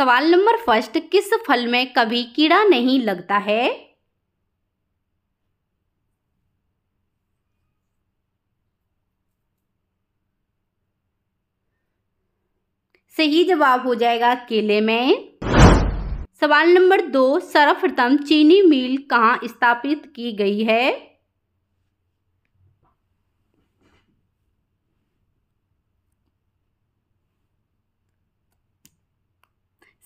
सवाल number first, किस फल में कभी कीड़ा नहीं लगता है? सही जवाब हो जाएगा केले में। सवाल नंबर दो, सर्वप्रथम चीनी मिल कहाँ स्थापित की गई है?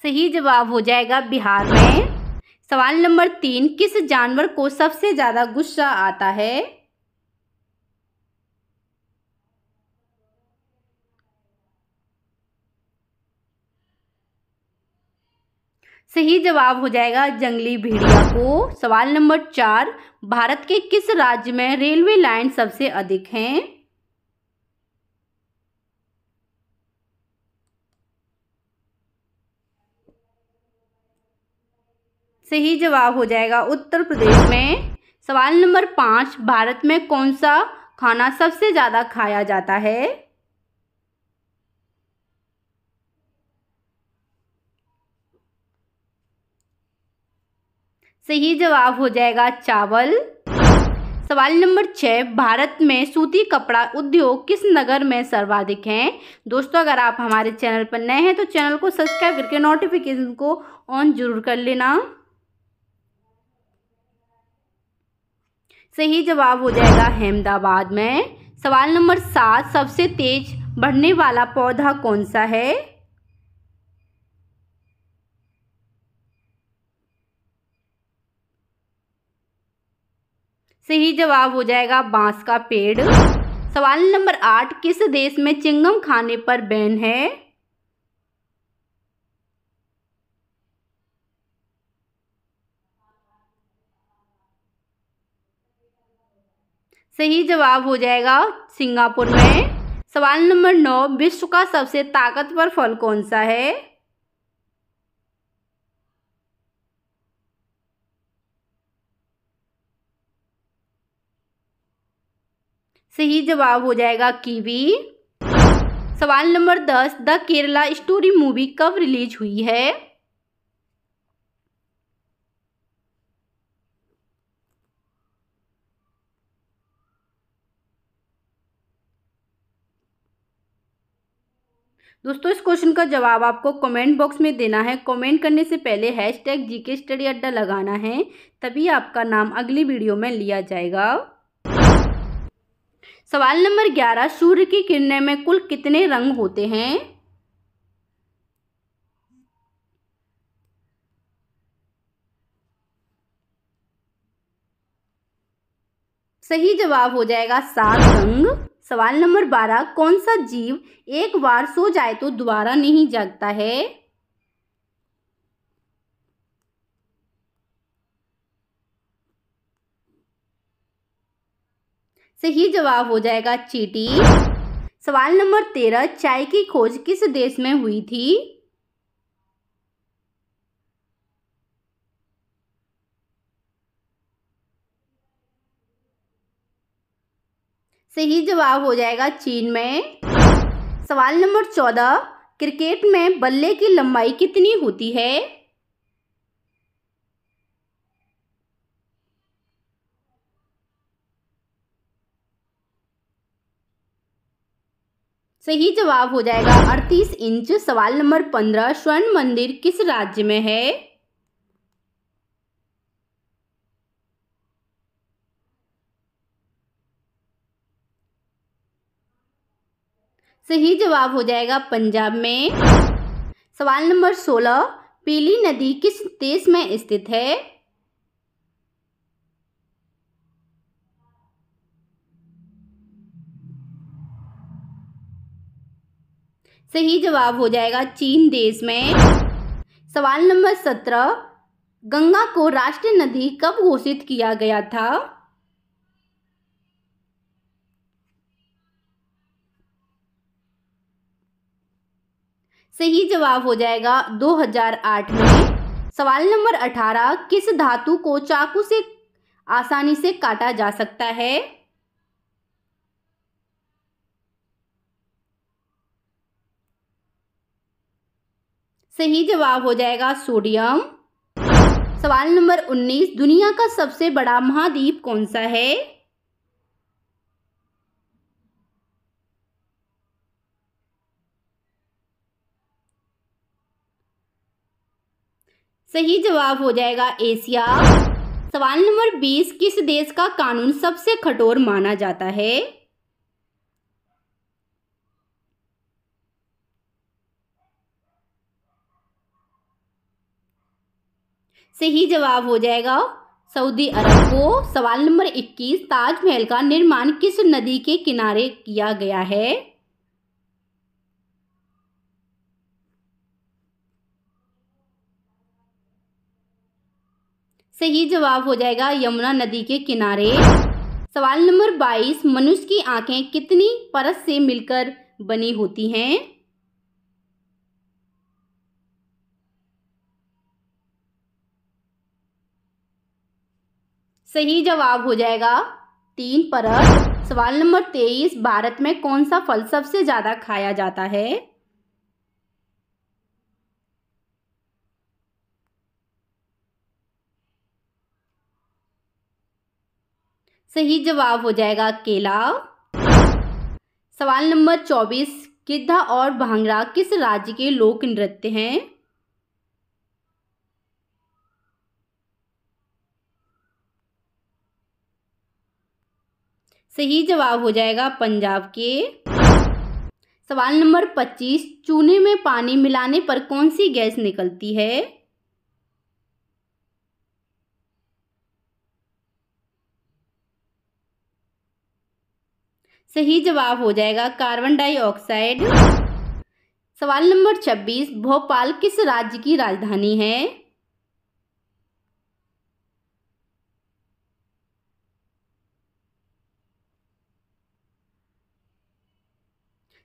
सही जवाब हो जाएगा बिहार में। सवाल नंबर तीन, किस जानवर को सबसे ज़्यादा गुस्सा आता है? सही जवाब हो जाएगा जंगली भेड़िया को। सवाल नंबर चार, भारत के किस राज्य में रेलवे लाइन सबसे अधिक हैं? सही जवाब हो जाएगा। उत्तर प्रदेश में सवाल नंबर पाँच, भारत में कौन सा खाना सबसे ज़्यादा खाया जाता है? सही जवाब हो जाएगा चावल। सवाल नंबर छः, भारत में सूती कपड़ा उद्योग किस नगर में सर्वाधिक है? दोस्तों, अगर आप हमारे चैनल पर नए हैं तो चैनल को सब्सक्राइब करके नोटिफिकेशन को ऑन ज़रूर कर लेना। सही जवाब हो जाएगा अहमदाबाद में। सवाल नंबर सात, सबसे तेज बढ़ने वाला पौधा कौन सा है? सही जवाब हो जाएगा बाँस का पेड़। सवाल नंबर आठ, किस देश में चिंगम खाने पर बैन है? सही जवाब हो जाएगा सिंगापुर में। सवाल नंबर नौ, विश्व का सबसे ताकतवर फल कौन सा है? सही जवाब हो जाएगा कीवी। सवाल नंबर दस, द केरला स्टोरी मूवी कब रिलीज़ हुई है? दोस्तों, इस क्वेश्चन का जवाब आपको कमेंट बॉक्स में देना है। कमेंट करने से पहले हैश टैग जी के स्टडी अड्डा लगाना है, तभी आपका नाम अगली वीडियो में लिया जाएगा। सवाल नंबर ग्यारह, सूर्य की किरणें में कुल कितने रंग होते हैं? सही जवाब हो जाएगा सात रंग। सवाल नंबर बारह, कौन सा जीव एक बार सो जाए तो दोबारा नहीं जागता है? सही जवाब हो जाएगा चीटी। सवाल नंबर तेरह, चाय की खोज किस देश में हुई थी? सही जवाब हो जाएगा चीन में। सवाल नंबर चौदह, क्रिकेट में बल्ले की लंबाई कितनी होती है? सही जवाब हो जाएगा अड़तीस इंच। सवाल नंबर पंद्रह, स्वर्ण मंदिर किस राज्य में है? सही जवाब हो जाएगा पंजाब में। सवाल नंबर सोलह, पीली नदी किस देश में स्थित है? सही जवाब हो जाएगा चीन देश में। सवाल नंबर सत्रह, गंगा को राष्ट्रीय नदी कब घोषित किया गया था? सही जवाब हो जाएगा 2008 में। सवाल नंबर 18 किस धातु को चाकू से आसानी से काटा जा सकता है? सही जवाब हो जाएगा सोडियम। सवाल नंबर 19 दुनिया का सबसे बड़ा महाद्वीप कौन सा है? सही जवाब हो जाएगा एशिया। सवाल नंबर 20 किस देश का कानून सबसे कठोर माना जाता है? सही जवाब हो जाएगा सऊदी अरब को। सवाल नंबर 21 ताजमहल का निर्माण किस नदी के किनारे किया गया है? सही जवाब हो जाएगा यमुना नदी के किनारे। सवाल नंबर 22 मनुष्य की आँखें कितनी परत से मिलकर बनी होती हैं? सही जवाब हो जाएगा तीन परत। सवाल नंबर तेईस, भारत में कौन सा फल सबसे ज़्यादा खाया जाता है? सही जवाब हो जाएगा केला। सवाल नंबर चौबीस, गिद्धा और भांगड़ा किस राज्य के लोक नृत्य हैं? सही जवाब हो जाएगा पंजाब के। सवाल नंबर पच्चीस, चूने में पानी मिलाने पर कौन सी गैस निकलती है? सही जवाब हो जाएगा कार्बन डाइऑक्साइड। सवाल नंबर छब्बीस, भोपाल किस राज्य की राजधानी है?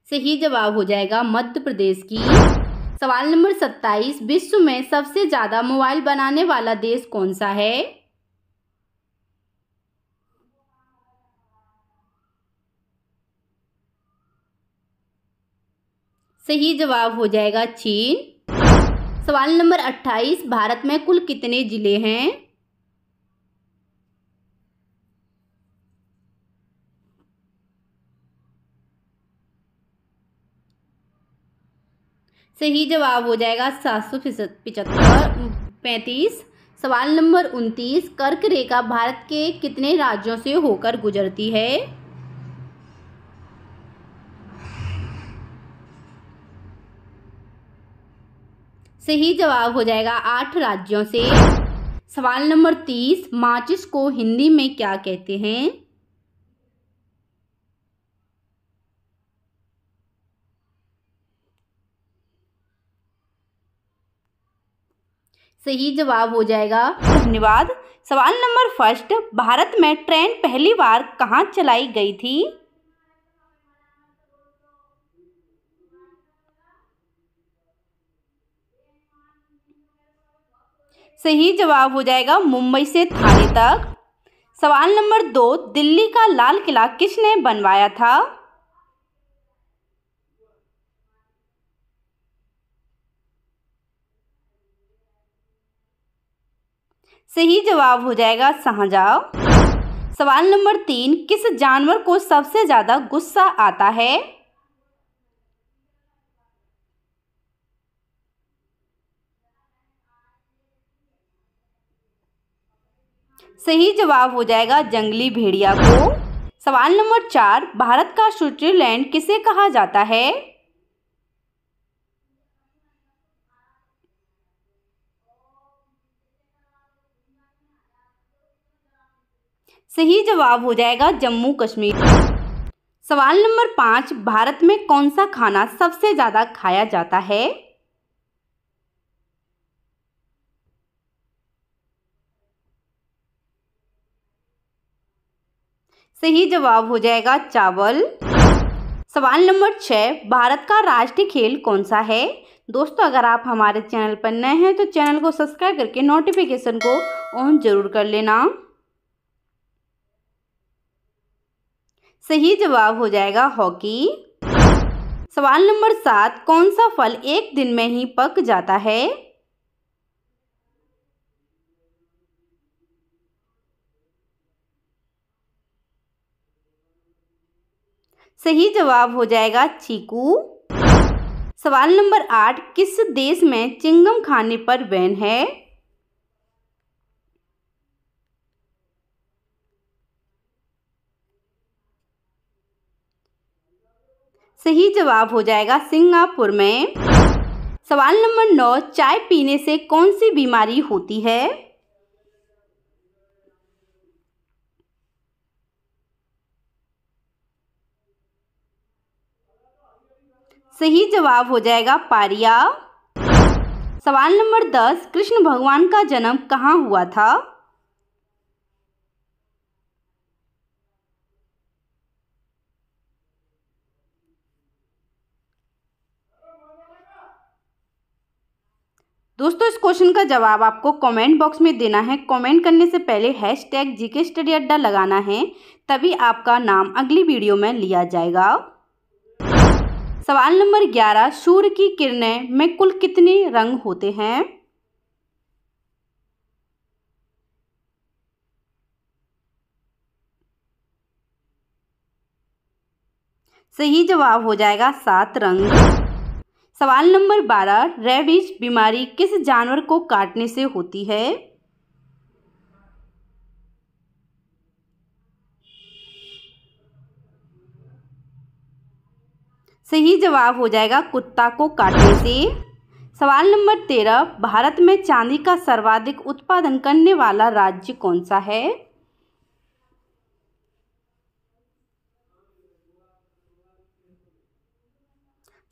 सही जवाब हो जाएगा मध्य प्रदेश की। सवाल नंबर सत्ताईस, विश्व में सबसे ज़्यादा मोबाइल बनाने वाला देश कौन सा है? सही जवाब हो जाएगा चीन। सवाल नंबर अट्ठाईस, भारत में कुल कितने ज़िले हैं? सही जवाब हो जाएगा सात सौ पिचहत्तर, पैंतीस। सवाल नंबर उनतीस, कर्क रेखा भारत के कितने राज्यों से होकर गुजरती है? सही जवाब हो जाएगा आठ राज्यों से। सवाल नंबर तीस, माचिस को हिंदी में क्या कहते हैं? सही जवाब हो जाएगा। धन्यवाद। सवाल नंबर फ़र्स्ट, भारत में ट्रेन पहली बार कहाँ चलाई गई थी? सही जवाब हो जाएगा मुंबई से थाने तक। सवाल नंबर दो, दिल्ली का लाल किला किसने बनवाया था? सही जवाब हो जाएगा शाहजहां। सवाल नंबर तीन, किस जानवर को सबसे ज़्यादा गुस्सा आता है? सही जवाब हो जाएगा जंगली भेड़िया को। सवाल नंबर चार, भारत का स्विट्जरलैंड किसे कहा जाता है? सही जवाब हो जाएगा जम्मू कश्मीर। सवाल नंबर पाँच, भारत में कौन सा खाना सबसे ज़्यादा खाया जाता है? सही जवाब हो जाएगा चावल। सवाल नंबर छः भारत का राष्ट्रीय खेल कौन सा है? दोस्तों, अगर आप हमारे चैनल पर नए हैं तो चैनल को सब्सक्राइब करके नोटिफिकेशन को ऑन ज़रूर कर लेना। सही जवाब हो जाएगा हॉकी। सवाल नंबर सात, कौन सा फल एक दिन में ही पक जाता है? सही जवाब हो जाएगा चीकू। सवाल नंबर आठ, किस देश में चिंगम खाने पर बैन है? सही जवाब हो जाएगा सिंगापुर में। सवाल नंबर नौ, चाय पीने से कौन सी बीमारी होती है? सही जवाब हो जाएगा पारिया। सवाल नंबर दस, कृष्ण भगवान का जन्म कहाँ हुआ था? दोस्तों, इस क्वेश्चन का जवाब आपको कमेंट बॉक्स में देना है। कमेंट करने से पहले हैश टैग जीके स्टडी अड्डा लगाना है, तभी आपका नाम अगली वीडियो में लिया जाएगा। सवाल नंबर ग्यारह, सूर्य की किरणें में कुल कितने रंग होते हैं? सही जवाब हो जाएगा सात रंग। सवाल नंबर बारह, रेबीज बीमारी किस जानवर को काटने से होती है? सही जवाब हो जाएगा कुत्ता को काटने से। सवाल नंबर तेरह, भारत में चांदी का सर्वाधिक उत्पादन करने वाला राज्य कौन सा है?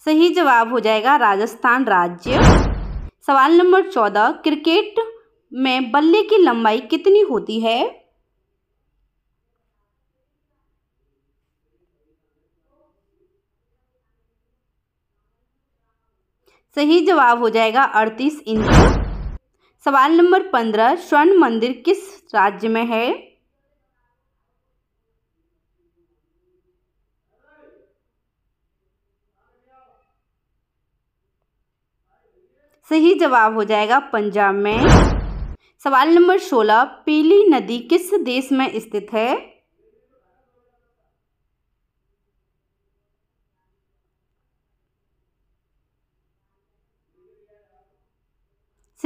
सही जवाब हो जाएगा राजस्थान राज्य। सवाल नंबर चौदह, क्रिकेट में बल्ले की लंबाई कितनी होती है? सही जवाब हो जाएगा अड़तीस इंच सवाल नंबर पंद्रह, स्वर्ण मंदिर किस राज्य में है? सही जवाब हो जाएगा पंजाब में। सवाल नंबर सोलह, पीली नदी किस देश में स्थित है?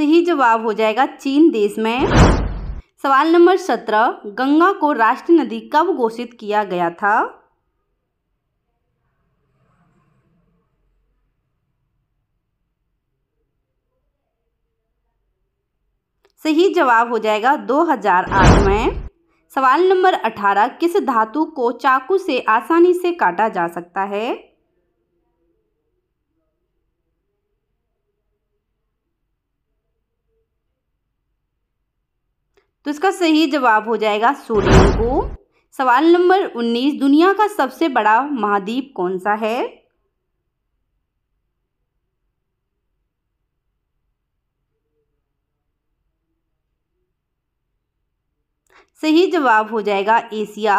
सही जवाब हो जाएगा चीन देश में। सवाल नंबर सत्रह, गंगा को राष्ट्रीय नदी कब घोषित किया गया था? सही जवाब हो जाएगा 2008 में। सवाल नंबर 18 किस धातु को चाकू से आसानी से काटा जा सकता है? तो इसका सही जवाब हो जाएगा सोडियम को। सवाल नंबर 19 दुनिया का सबसे बड़ा महाद्वीप कौन सा है? सही जवाब हो जाएगा एशिया।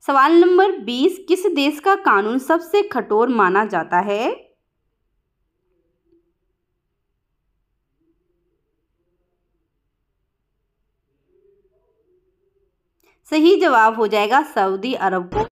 सवाल नंबर 20 किस देश का कानून सबसे कठोर माना जाता है? सही जवाब हो जाएगा सऊदी अरब को।